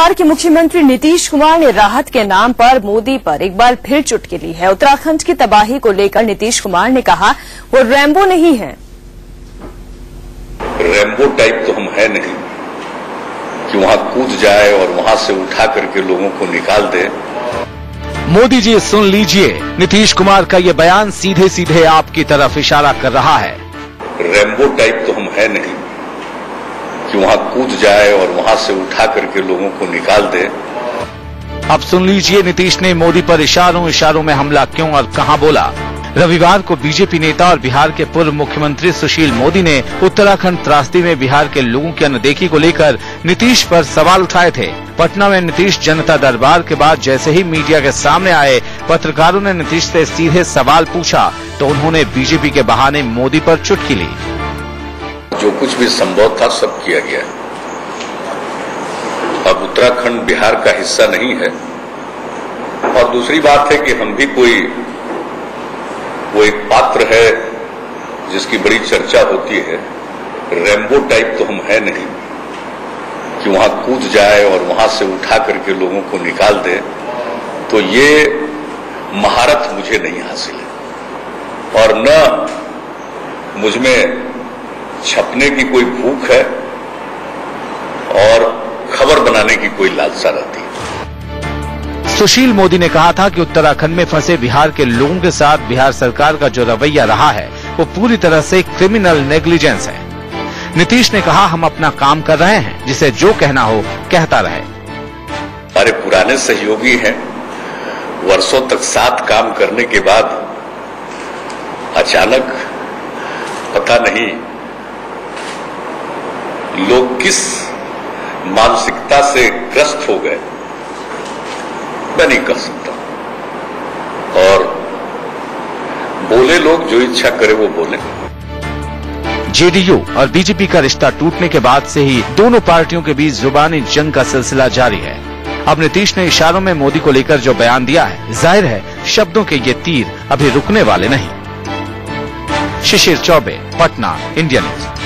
बिहार के मुख्यमंत्री नीतीश कुमार ने राहत के नाम पर मोदी पर एक बार फिर चुटकी ली है। उत्तराखंड की तबाही को लेकर नीतीश कुमार ने कहा वो रैम्बो नहीं है। रैम्बो टाइप तो हम है नहीं। कि वहाँ कूद जाए और वहाँ से उठा करके लोगों को निकाल दे। मोदी जी सुन लीजिए। नीतीश कुमार का ये बयान सीधे सीधे आपकी तरफ़ इशारा कर रहा है। रैम्बो टाइप तो हम है नहीं। कि वहाँ कूद जाए और वहाँ से उठा करके लोगों को निकाल दे। अब सुन लीजिए, नीतीश ने मोदी पर इशारों इशारों में हमला क्यों और कहाँ बोला? रविवार को बीजेपी नेता और बिहार के पूर्व मुख्यमंत्री सुशील मोदी ने उत्तराखंड त्रासदी में बिहार के लोगों की अनदेखी को लेकर नीतीश पर सवाल उठाए थे। पटना में नीतीश जनता दरबार के बाद जैसे ही मीडिया के सामने आए, पत्रकारों ने नीतीश से सीधे सवाल पूछा तो उन्होंने बीजेपी के बहाने मोदी पर चुटकी ली। जो कुछ भी संभव था सब किया गया अब उत्तराखंड बिहार का हिस्सा नहीं है। और दूसरी बात है कि हम भी कोई, वो एक पात्र है जिसकी बड़ी चर्चा होती है। रैम्बो टाइप तो हम है नहीं। कि वहाँ कूद जाए और वहाँ से उठा करके लोगों को निकाल दे तो ये महारत मुझे नहीं हासिल है। और न मुझमें छपने की कोई भूख है और खबर बनाने की कोई लालसा रहती है। सुशील मोदी ने कहा था कि उत्तराखंड में फंसे बिहार के लोगों के साथ बिहार सरकार का जो रवैया रहा है वो पूरी तरह से क्रिमिनल नेग्लिजेंस है। नीतीश ने कहा हम अपना काम कर रहे हैं जिसे जो कहना हो कहता रहे। हमारे पुराने सहयोगी हैं। वर्षों तक साथ काम करने के बाद अचानक पता नहीं लोग किस मानसिकता से ग्रस्त हो गए? मैं नहीं कह सकता। और बोले लोग जो इच्छा करे वो बोले। जेडीयू और बीजेपी का रिश्ता टूटने के बाद से ही दोनों पार्टियों के बीच जुबानी जंग का सिलसिला जारी है। अब नीतीश ने इशारों में मोदी को लेकर जो बयान दिया है, ज़ाहिर है शब्दों के ये तीर अभी रुकने वाले नहीं। Shishir Choubey, Patna, India News.